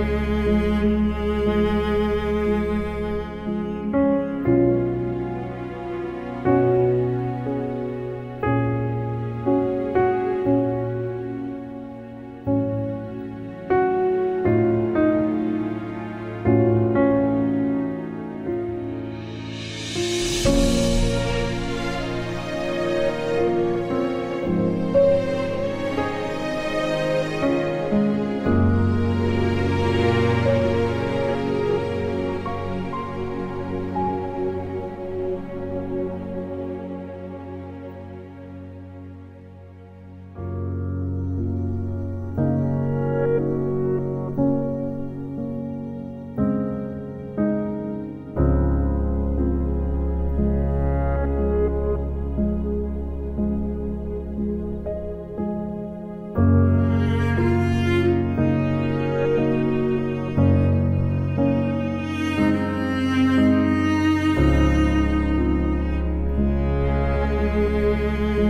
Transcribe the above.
Música Música